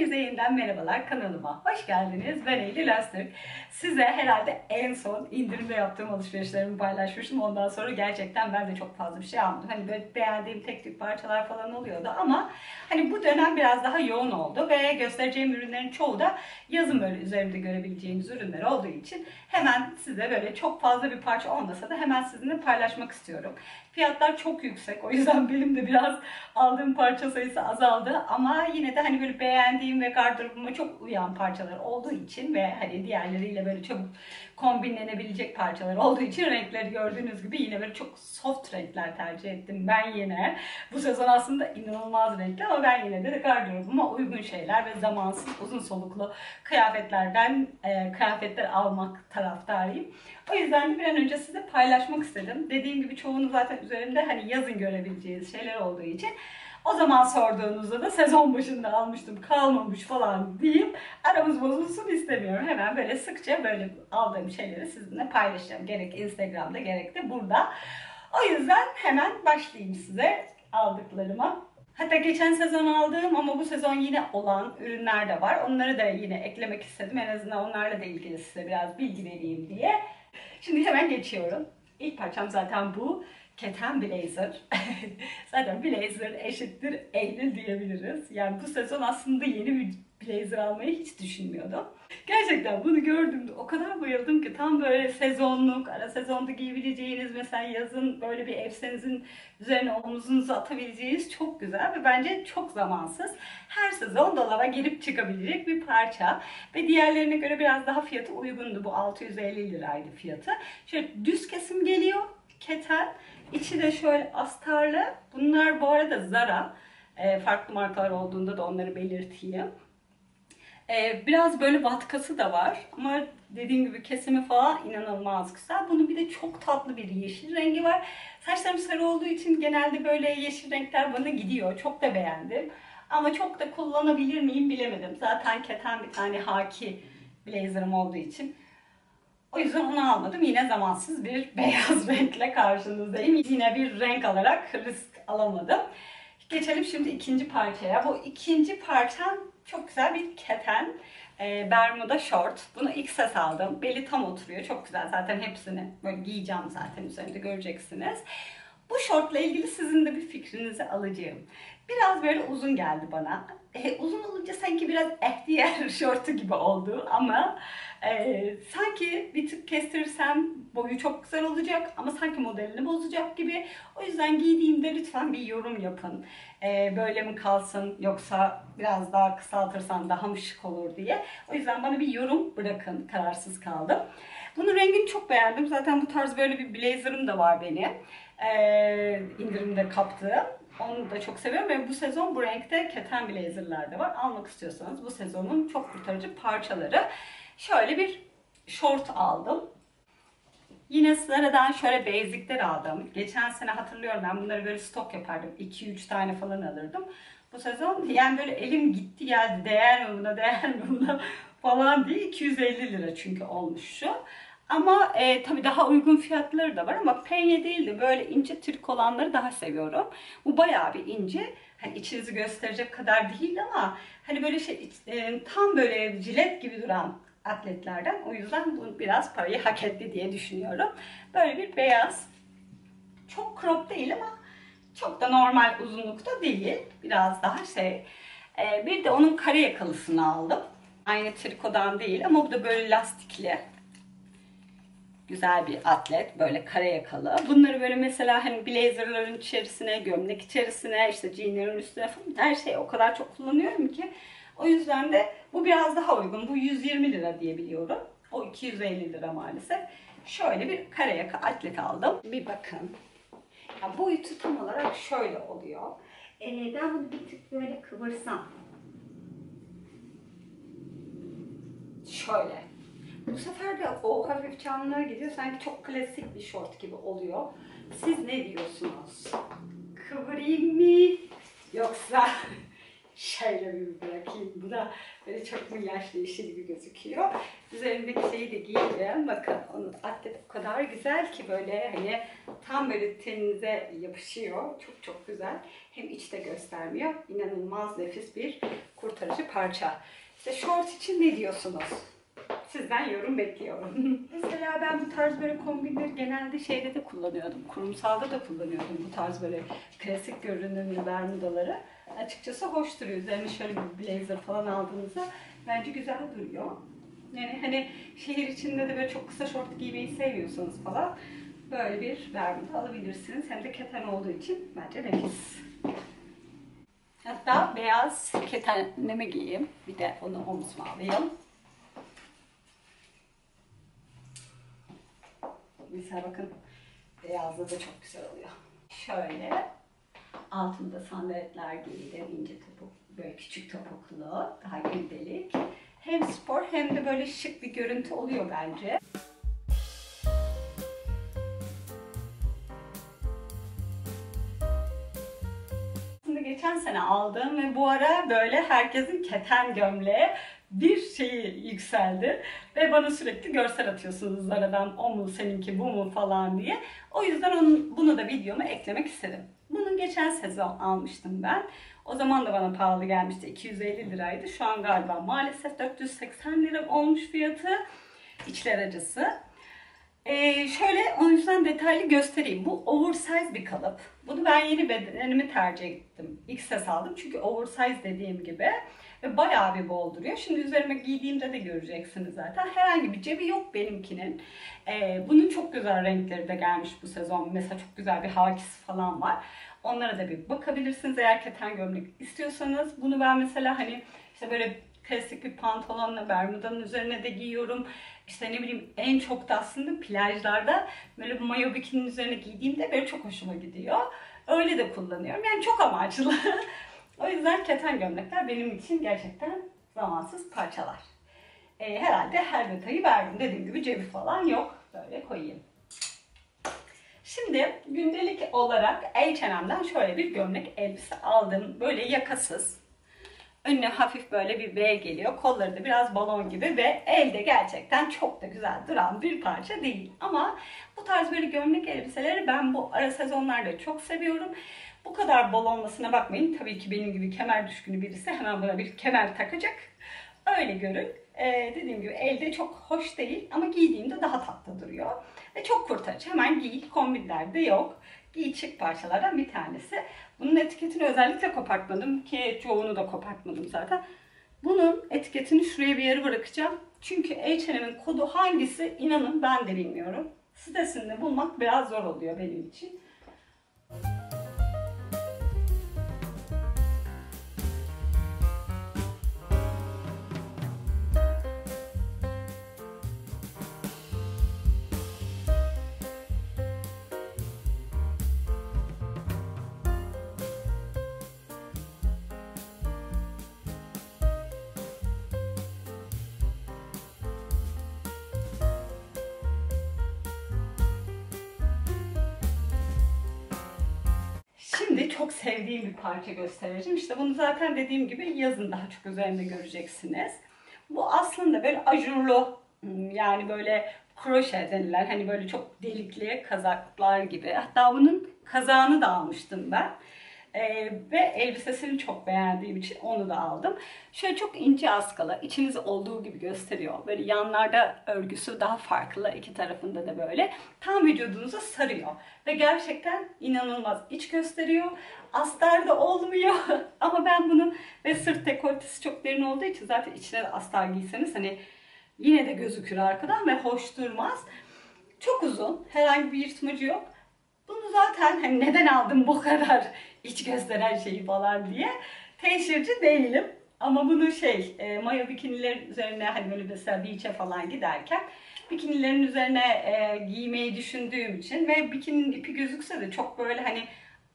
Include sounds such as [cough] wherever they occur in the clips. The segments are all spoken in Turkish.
Hepinize yeniden merhabalar kanalıma. Hoş geldiniz. Ben Eylül Öztürk. Size herhalde en son indirimde yaptığım alışverişlerimi paylaşmıştım. Ondan sonra gerçekten ben de çok fazla bir şey almadım. Hani böyle beğendiğim tek tük parçalar falan oluyordu ama hani bu dönem biraz daha yoğun oldu ve göstereceğim ürünlerin çoğu da yazın böyle üzerimde görebileceğiniz ürünler olduğu için hemen size böyle çok fazla bir parça olmasa da hemen sizinle paylaşmak istiyorum. Fiyatlar çok yüksek. O yüzden benim de biraz aldığım parça sayısı azaldı. Ama yine de hani böyle beğendiğim ve gardırobuma çok uyan parçalar olduğu için ve hani diğerleriyle böyle çabuk kombinlenebilecek parçalar olduğu için renkleri gördüğünüz gibi yine böyle çok soft renkler tercih ettim ben yine. Bu sezon aslında inanılmaz renkli ama ben yine de gardırobuma uygun şeyler ve zamansız uzun soluklu kıyafetlerden e, kıyafetler almak taraftarıyım. O yüzden bir an önce size paylaşmak istedim. Dediğim gibi çoğunu zaten üzerinde hani yazın görebileceğiniz şeyler olduğu için o zaman sorduğunuzda da sezon başında almıştım kalmamış falan diyeyim. Aramız bozulsun istemiyorum. Hemen böyle sıkça böyle aldığım şeyleri sizinle paylaşacağım. Gerek Instagram'da gerek de burada. O yüzden hemen başlayayım size aldıklarıma. Hatta geçen sezon aldığım ama bu sezon yine olan ürünler de var. Onları da yine eklemek istedim. En azından onlarla da ilgili size biraz bilgi vereyim diye. Şimdi hemen geçiyorum. İlk parçam zaten bu. Keten Blazer. [laughs] Zaten Blazer eşittir Eylül diyebiliriz. Yani bu sezon aslında yeni bir blazer almayı hiç düşünmüyordum. Gerçekten bunu gördüğümde o kadar bayıldım ki tam böyle sezonluk, ara sezonda giyebileceğiniz mesela yazın böyle bir elbisenizin üzerine omuzunuzu atabileceğiniz çok güzel ve bence çok zamansız. Her sezon dolaba girip çıkabilecek bir parça ve diğerlerine göre biraz daha fiyatı uygundu. Bu 650 liraydı fiyatı. Şöyle düz kesim geliyor keten. İçi de şöyle astarlı. Bunlar bu arada Zara. E, farklı markalar olduğunda da onları belirteyim. E, biraz böyle vatkası da var. Ama dediğim gibi kesimi falan inanılmaz güzel. Bunun bir de çok tatlı bir yeşil rengi var. Saçlarım sarı olduğu için genelde böyle yeşil renkler bana gidiyor. Çok da beğendim. Ama çok da kullanabilir miyim bilemedim. Zaten keten bir tane haki blazerım olduğu için o yüzden onu almadım. Yine zamansız bir [laughs] beyaz renkle karşınızdayım. Yine bir renk alarak risk alamadım. Geçelim şimdi ikinci parçaya. Bu ikinci parçam çok güzel bir keten. E, Bermuda short. Bunu ilk ses aldım. Beli tam oturuyor. Çok güzel. Zaten hepsini böyle giyeceğim zaten üzerinde göreceksiniz. Bu şortla ilgili sizin de bir fikrinizi alacağım. Biraz böyle uzun geldi bana. E, uzun olunca sanki biraz [laughs] FDR şortu gibi oldu ama e, sanki bir tık kestirirsem boyu çok güzel olacak ama sanki modelini bozacak gibi. O yüzden giydiğimde lütfen bir yorum yapın. E, böyle mi kalsın yoksa biraz daha kısaltırsan daha mı şık olur diye. O yüzden bana bir yorum bırakın. Kararsız kaldım. Bunun rengini çok beğendim. Zaten bu tarz böyle bir blazerım da var benim. E, indirimde kaptığım. Onu da çok seviyorum ve bu sezon bu renkte keten blazerler de var. Almak istiyorsanız bu sezonun çok kurtarıcı parçaları. Şöyle bir short aldım. Yine Zara'dan şöyle basic'ler aldım. Geçen sene hatırlıyorum ben bunları böyle stok yapardım. 2-3 tane falan alırdım. Bu sezon yani böyle elim gitti geldi değer mi buna değer mi buna [laughs] falan diye 250 lira çünkü olmuş şu. Ama e, tabii daha uygun fiyatları da var ama penye değil de böyle ince Türk olanları daha seviyorum. Bu bayağı bir ince. Hani içinizi gösterecek kadar değil ama hani böyle şey e, tam böyle jilet gibi duran atletlerden. O yüzden bu biraz parayı hak etti diye düşünüyorum. Böyle bir beyaz. Çok crop değil ama çok da normal uzunlukta değil. Biraz daha şey. E, bir de onun kare yakalısını aldım. Aynı trikodan değil ama bu da böyle lastikli. Güzel bir atlet. Böyle kare yakalı. Bunları böyle mesela hani blazerların içerisine, gömlek içerisine, işte jeanlerin üstüne falan her şey o kadar çok kullanıyorum ki. O yüzden de bu biraz daha uygun. Bu 120 lira diye biliyorum. O 250 lira maalesef. Şöyle bir kare yaka atlet aldım. Bir bakın. Ya boyutu tam olarak şöyle oluyor. Ee, ben bunu bir tık böyle kıvırsam. Şöyle. Bu sefer de o hafif camlara gidiyor. Sanki çok klasik bir şort gibi oluyor. Siz ne diyorsunuz? Kıvırayım mı? Yoksa şöyle bir bırakayım. Bu da böyle çok mu yaşlı işi gibi gözüküyor. Üzerindeki şeyi de giyeceğim. Bakın onun atlet o kadar güzel ki böyle hani tam böyle teninize yapışıyor. Çok çok güzel. Hem içte göstermiyor. İnanılmaz nefis bir kurtarıcı parça. İşte short için ne diyorsunuz? Sizden yorum bekliyorum. [laughs] Mesela ben bu tarz böyle kombinleri genelde şeyde de kullanıyordum. Kurumsalda da kullanıyordum bu tarz böyle klasik görünümlü bermudaları. Açıkçası hoş duruyor. Üzerine şöyle bir blazer falan aldığınızda bence güzel duruyor. Yani hani şehir içinde de böyle çok kısa şort giymeyi seviyorsanız falan böyle bir bermuda alabilirsiniz. Hem de keten olduğu için bence nefis. Hatta beyaz ketenleme giyeyim. Bir de onu omzuma alayım. Mesela bakın beyazda da çok güzel oluyor. Şöyle altında sandaletler giydim. ince topuk, böyle küçük topuklu, daha gündelik. Hem spor hem de böyle şık bir görüntü oluyor bence. Geçen sene aldım ve bu ara böyle herkesin keten gömleği bir şeyi yükseldi ve bana sürekli görsel atıyorsunuz aradan o mu seninki bu mu falan diye. O yüzden onun, bunu da videoma eklemek istedim. Bunu geçen sezon almıştım ben. O zaman da bana pahalı gelmişti. 250 liraydı. Şu an galiba maalesef 480 lira olmuş fiyatı. İçler acısı. Ee, şöyle o yüzden detaylı göstereyim. Bu oversize bir kalıp. Bunu ben yeni bedenimi tercih ettim. XS aldım çünkü oversize dediğim gibi. Ve bayağı bir bol duruyor. Şimdi üzerime giydiğimde de göreceksiniz zaten. Herhangi bir cebi yok benimkinin. Ee, bunun çok güzel renkleri de gelmiş bu sezon. Mesela çok güzel bir hakis falan var. Onlara da bir bakabilirsiniz eğer keten gömlek istiyorsanız. Bunu ben mesela hani işte böyle klasik bir pantolonla bermudanın üzerine de giyiyorum. İşte ne bileyim en çok da aslında plajlarda böyle mayo bikininin üzerine giydiğimde böyle çok hoşuma gidiyor. Öyle de kullanıyorum. Yani çok amaçlı. [laughs] o yüzden keten gömlekler benim için gerçekten zamansız parçalar. E, herhalde her detayı verdim. Dediğim gibi cebi falan yok. Böyle koyayım. Şimdi gündelik olarak H&M'den şöyle bir gömlek elbise aldım. Böyle yakasız. Önüne hafif böyle bir V geliyor. Kolları da biraz balon gibi ve elde gerçekten çok da güzel duran bir parça değil. Ama bu tarz böyle gömlek elbiseleri ben bu ara sezonlarda çok seviyorum. Bu kadar bol olmasına bakmayın. Tabii ki benim gibi kemer düşkünü birisi hemen buna bir kemer takacak. Öyle görün. Ee, dediğim gibi elde çok hoş değil ama giydiğimde daha tatlı duruyor. Ve çok kurtarıcı. Hemen giy. Kombinlerde yok. Giy çık parçalardan bir tanesi. Bunun etiketini özellikle kopartmadım ki çoğunu da kopartmadım zaten. Bunun etiketini şuraya bir yere bırakacağım. Çünkü H&M'in kodu hangisi inanın ben de bilmiyorum. Sitesinde bulmak biraz zor oluyor benim için. Şimdi çok sevdiğim bir parça göstereceğim. İşte bunu zaten dediğim gibi yazın daha çok üzerinde göreceksiniz. Bu aslında böyle ajurlu yani böyle kroşe denilen hani böyle çok delikli kazaklar gibi. Hatta bunun kazağını da almıştım ben. Ee, ve elbisesini çok beğendiğim için onu da aldım. Şöyle çok ince askılı, içiniz olduğu gibi gösteriyor. Böyle yanlarda örgüsü daha farklı, iki tarafında da böyle. Tam vücudunuza sarıyor. Ve gerçekten inanılmaz iç gösteriyor. Astar da olmuyor. [laughs] Ama ben bunu ve sırt dekoltesi çok derin olduğu için zaten içine de astar giyseniz hani yine de gözükür arkadan ve hoş durmaz. Çok uzun, herhangi bir yırtmacı yok. Bunu zaten hani neden aldım bu kadar iç gösteren şeyi falan diye teşhirci değilim. Ama bunu şey, e, mayo bikiniler üzerine hani böyle mesela beach'e falan giderken bikinilerin üzerine e, giymeyi düşündüğüm için ve bikininin ipi gözükse de çok böyle hani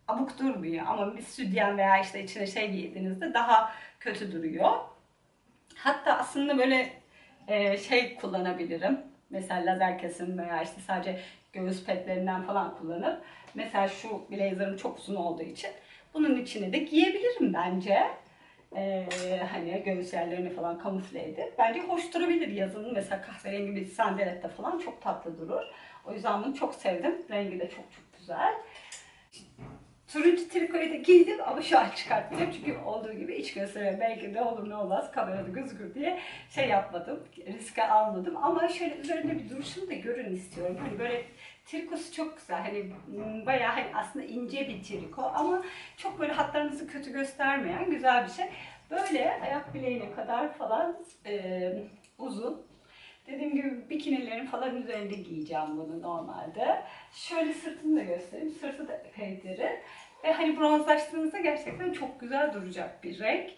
abuk durmuyor. Ama bir sütyen veya işte içine şey giydiğinizde daha kötü duruyor. Hatta aslında böyle e, şey kullanabilirim. Mesela lazer kesim veya işte sadece göğüs petlerinden falan kullanıp mesela şu blazer'ım çok uzun olduğu için bunun içine de giyebilirim bence. Ee, hani göğüs yerlerini falan kamufle edip. Bence hoş durabilir yazın. Mesela kahverengi bir sandelette falan çok tatlı durur. O yüzden bunu çok sevdim. Rengi de çok çok güzel. Turuncu trikoyu da giydim ama şu an çıkartmayacağım çünkü olduğu gibi iç gösteriyor. Belki de olur ne olmaz kamerada gözükür diye şey yapmadım, riske almadım. Ama şöyle üzerinde bir duruşunu da görün istiyorum. Hani böyle trikosu çok güzel. Hani bayağı hani aslında ince bir triko ama çok böyle hatlarınızı kötü göstermeyen güzel bir şey. Böyle ayak bileğine kadar falan e, uzun. Dediğim gibi bikinilerin falan üzerinde giyeceğim bunu normalde. Şöyle sırtını da göstereyim. Sırtı da epey derin. Ve hani bronzlaştığınızda gerçekten çok güzel duracak bir renk.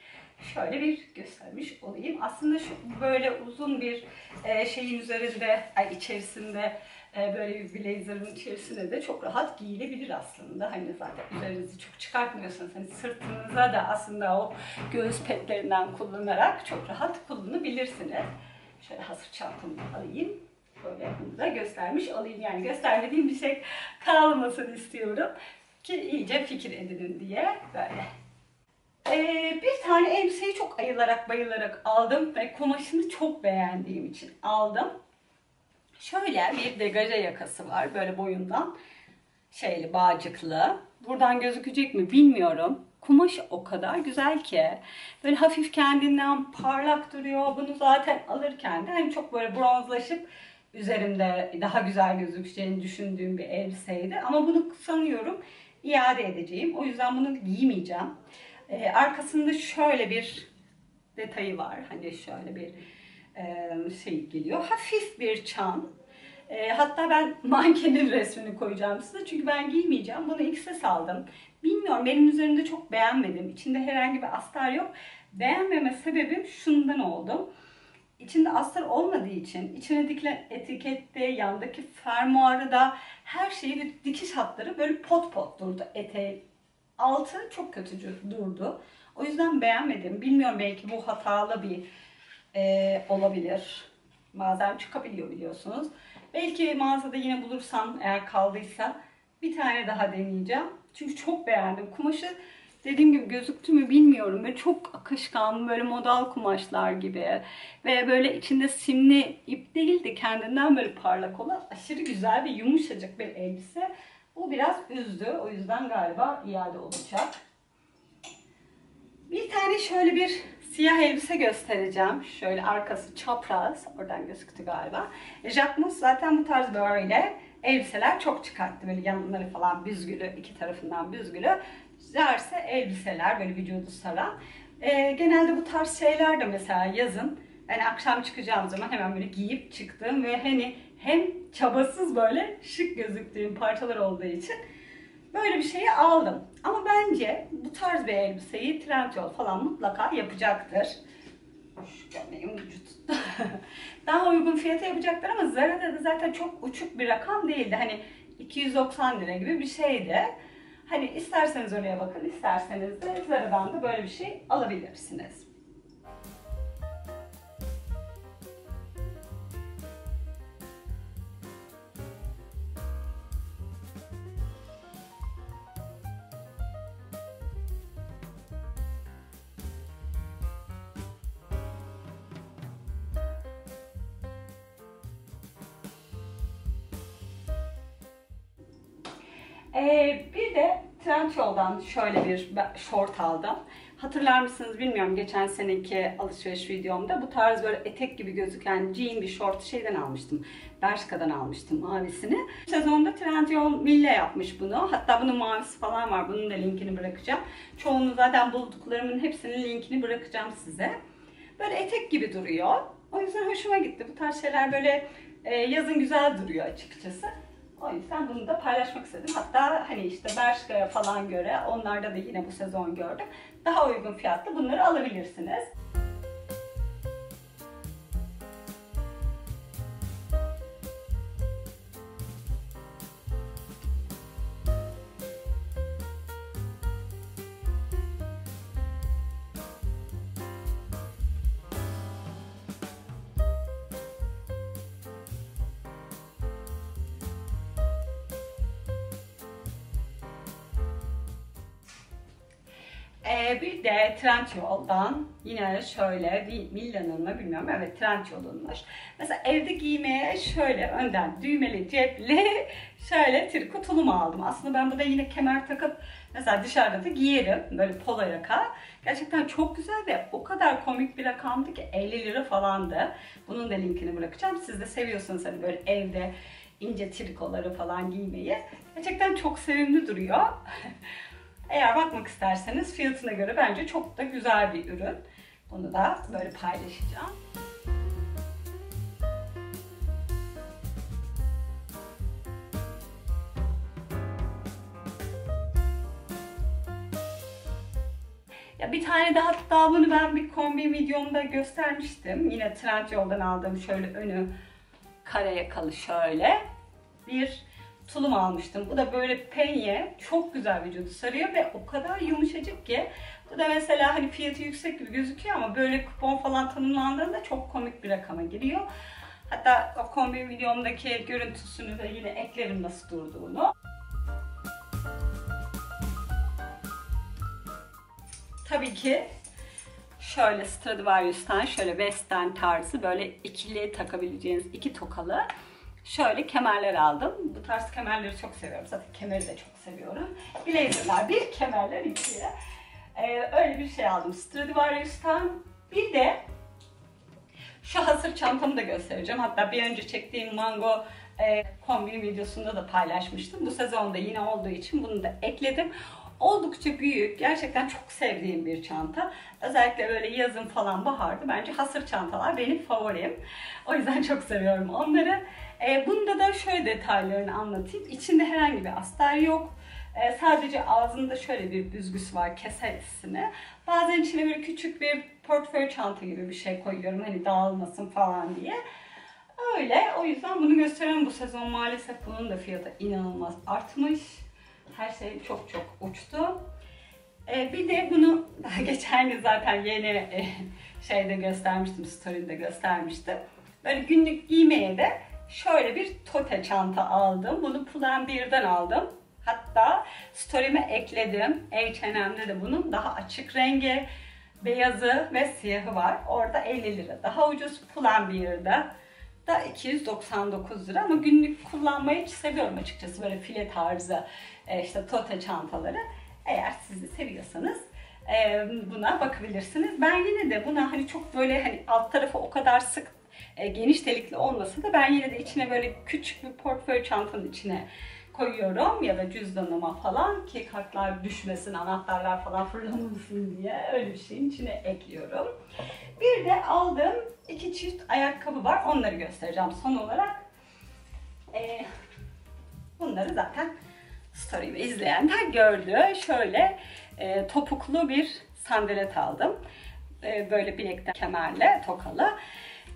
Şöyle bir göstermiş olayım. Aslında şu böyle uzun bir e, şeyin üzerinde, ay içerisinde böyle bir blazer'ın içerisinde de çok rahat giyilebilir aslında. Hani zaten üzerinizi çok çıkartmıyorsanız hani sırtınıza da aslında o göğüs petlerinden kullanarak çok rahat kullanabilirsiniz. Şöyle hazır çantamı alayım. Böyle bunu da göstermiş olayım. Yani göstermediğim bir şey kalmasın istiyorum. Ki iyice fikir edinin diye böyle. Ee, bir tane elbiseyi çok ayılarak bayılarak aldım ve kumaşını çok beğendiğim için aldım. Şöyle bir degaje yakası var böyle boyundan şeyli bağcıklı. Buradan gözükecek mi bilmiyorum. Kumaş o kadar güzel ki. Böyle hafif kendinden parlak duruyor. Bunu zaten alırken de hani çok böyle bronzlaşıp üzerimde daha güzel gözükeceğini düşündüğüm bir elbiseydi. Ama bunu sanıyorum iade edeceğim. O yüzden bunu giymeyeceğim. Ee, arkasında şöyle bir detayı var. Hani şöyle bir şey geliyor. Hafif bir çan. E, hatta ben [laughs] mankenin resmini koyacağım size. Çünkü ben giymeyeceğim. Bunu XS aldım. Bilmiyorum benim üzerimde çok beğenmedim. İçinde herhangi bir astar yok. Beğenmeme sebebim şundan oldu. İçinde astar olmadığı için içine dikilen etikette, yandaki fermuarı da her şeyi ve dikiş hatları böyle pot pot durdu. Eteği altı çok kötü durdu. O yüzden beğenmedim. Bilmiyorum belki bu hatalı bir e, olabilir. Bazen çıkabiliyor biliyorsunuz. Belki mağazada yine bulursam eğer kaldıysa bir tane daha deneyeceğim. Çünkü çok beğendim. Kumaşı dediğim gibi gözüktü mü bilmiyorum. Böyle çok akışkan, böyle modal kumaşlar gibi. Ve böyle içinde simli ip değil de kendinden böyle parlak olan aşırı güzel ve yumuşacık bir elbise. Bu biraz üzdü. O yüzden galiba iade olacak. Bir tane şöyle bir siyah elbise göstereceğim. Şöyle arkası çapraz. Oradan gözüktü galiba. Jacquemus zaten bu tarz böyle elbiseler çok çıkarttı. Böyle yanları falan büzgülü, iki tarafından büzgülü. Derse elbiseler böyle vücudu saran. Ee, genelde bu tarz şeyler de mesela yazın yani akşam çıkacağım zaman hemen böyle giyip çıktım ve hani hem çabasız böyle şık gözüktüğüm parçalar olduğu için böyle bir şeyi aldım. Ama bence bu tarz bir elbiseyi Trendyol falan mutlaka yapacaktır. Şu gömleğim vücut. [laughs] Daha uygun fiyata yapacaktır ama Zara'da da zaten çok uçuk bir rakam değildi. Hani 290 lira gibi bir şeydi. Hani isterseniz oraya bakın, isterseniz de Zara'dan da böyle bir şey alabilirsiniz. Ee, bir de Trendyol'dan şöyle bir short aldım. Hatırlar mısınız bilmiyorum geçen seneki alışveriş videomda bu tarz böyle etek gibi gözüken jean bir short şeyden almıştım. Bershka'dan almıştım mavisini. Sezonda Trendyol Mille yapmış bunu. Hatta bunun mavisi falan var. Bunun da linkini bırakacağım. Çoğunu zaten bulduklarımın hepsinin linkini bırakacağım size. Böyle etek gibi duruyor. O yüzden hoşuma gitti. Bu tarz şeyler böyle e, yazın güzel duruyor açıkçası. O yüzden bunu da paylaşmak istedim. Hatta hani işte Bershka'ya falan göre onlarda da yine bu sezon gördüm. Daha uygun fiyatlı bunları alabilirsiniz. Bir de Trendyol'dan yine şöyle Milano'nun mu bilmiyorum evet Trendyol'unmuş. Mesela evde giymeye şöyle önden düğmeli cepli [laughs] şöyle triko tulum aldım. Aslında ben burada yine kemer takıp mesela dışarıda da giyerim böyle polo yaka. Gerçekten çok güzel ve o kadar komik bir rakamdı ki 50 lira falandı. Bunun da linkini bırakacağım. Siz de seviyorsanız hani böyle evde ince trikoları falan giymeyi. Gerçekten çok sevimli duruyor. [laughs] Eğer bakmak isterseniz fiyatına göre bence çok da güzel bir ürün. Bunu da böyle paylaşacağım. Ya bir tane de hatta bunu ben bir kombi videomda göstermiştim. Yine Trendyol'dan aldığım şöyle önü kare yakalı şöyle bir tulum almıştım. Bu da böyle penye çok güzel vücudu sarıyor ve o kadar yumuşacık ki bu da mesela hani fiyatı yüksek gibi gözüküyor ama böyle kupon falan tanımlandığında çok komik bir rakama giriyor. Hatta o kombi videomdaki görüntüsünü de yine eklerim nasıl durduğunu. Tabii ki şöyle Stradivarius'tan şöyle western tarzı böyle ikili takabileceğiniz iki tokalı şöyle kemerler aldım. Bu tarz kemerleri çok seviyorum. Zaten kemeri de çok seviyorum. Blazer'lar bir, kemerler iki. Ee, öyle bir şey aldım Stradivarius'tan. Bir de şu hasır çantamı da göstereceğim. Hatta bir önce çektiğim mango e, kombin videosunda da paylaşmıştım. Bu sezonda yine olduğu için bunu da ekledim. Oldukça büyük, gerçekten çok sevdiğim bir çanta. Özellikle böyle yazın falan baharda bence hasır çantalar benim favorim. O yüzden çok seviyorum onları. E, bunda da şöyle detaylarını anlatayım. İçinde herhangi bir astar yok. E, sadece ağzında şöyle bir büzgüsü var kesesine. Bazen içine böyle küçük bir portföy çanta gibi bir şey koyuyorum. Hani dağılmasın falan diye. Öyle. O yüzden bunu gösteriyorum bu sezon. Maalesef bunun da fiyatı inanılmaz artmış. Her şey çok çok uçtu. Ee, bir de bunu daha [laughs] geçen gün zaten yeni e, şeyde göstermiştim, story'de göstermiştim. Böyle günlük giymeye de şöyle bir tote çanta aldım. Bunu Pull birden aldım. Hatta story'me ekledim. H&M'de de bunun daha açık rengi, beyazı ve siyahı var. Orada 50 lira. Daha ucuz Pull birde da 299 lira ama günlük kullanmayı hiç seviyorum açıkçası böyle file tarzı e, işte tote çantaları. Eğer siz de seviyorsanız e, buna bakabilirsiniz. Ben yine de buna hani çok böyle hani alt tarafı o kadar sık e, geniş delikli olmasa da ben yine de içine böyle küçük bir portföy çantanın içine koyuyorum ya da cüzdanıma falan ki kartlar düşmesin, anahtarlar falan fırlamasın diye öyle bir şeyin içine ekliyorum. Bir de aldığım iki çift ayakkabı var. Onları göstereceğim son olarak. Ee, bunları zaten story'imi izleyenler gördü. Şöyle e, topuklu bir sandalet aldım. E, böyle bilekten kemerle tokalı.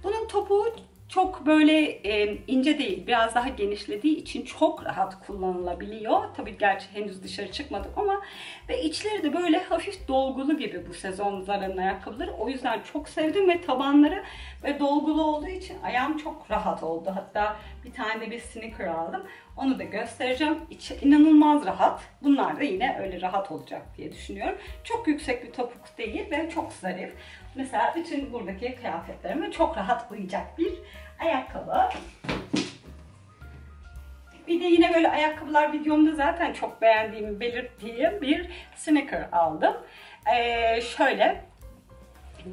Bunun topuğu çok böyle e, ince değil, biraz daha genişlediği için çok rahat kullanılabiliyor. Tabii gerçi henüz dışarı çıkmadık ama ve içleri de böyle hafif dolgulu gibi bu sezon Zara'nın ayakkabıları. O yüzden çok sevdim ve tabanları ve dolgulu olduğu için ayağım çok rahat oldu. Hatta bir tane de bir sneaker aldım. Onu da göstereceğim. İçi inanılmaz rahat. Bunlar da yine öyle rahat olacak diye düşünüyorum. Çok yüksek bir topuk değil ve çok zarif. Mesela bütün buradaki kıyafetlerime çok rahat uyacak bir ayakkabı. Bir de yine böyle ayakkabılar videomda zaten çok beğendiğimi belirttiğim bir sneaker aldım. Ee, şöyle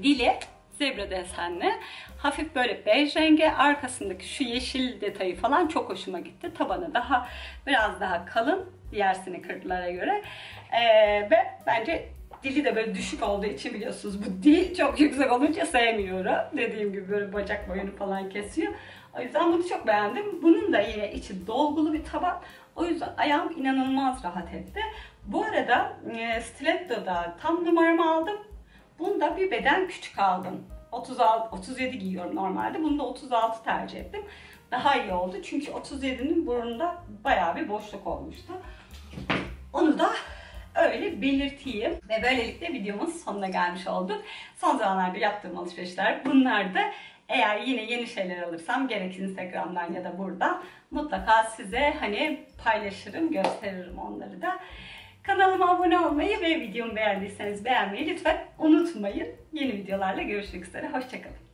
dili zebra desenli. Hafif böyle bej rengi. Arkasındaki şu yeşil detayı falan çok hoşuma gitti. Tabanı daha biraz daha kalın diğer sneakerlara göre. Ee, ve bence dili de böyle düşük olduğu için biliyorsunuz bu dil çok yüksek olunca sevmiyorum. Dediğim gibi böyle bacak boyunu falan kesiyor. O yüzden bunu çok beğendim. Bunun da yine içi dolgulu bir taban. O yüzden ayağım inanılmaz rahat etti. Bu arada e, Stiletto'da tam numaramı aldım. Bunda bir beden küçük aldım. 36, 37 giyiyorum normalde. Bunu da 36 tercih ettim. Daha iyi oldu. Çünkü 37'nin burnunda bayağı bir boşluk olmuştu. Onu da öyle belirteyim. Ve böylelikle videomun sonuna gelmiş olduk. Son zamanlarda yaptığım alışverişler bunlardı. Eğer yine yeni şeyler alırsam gerek Instagram'dan ya da burada mutlaka size hani paylaşırım, gösteririm onları da. Kanalıma abone olmayı ve videomu beğendiyseniz beğenmeyi lütfen unutmayın. Yeni videolarla görüşmek üzere. Hoşçakalın.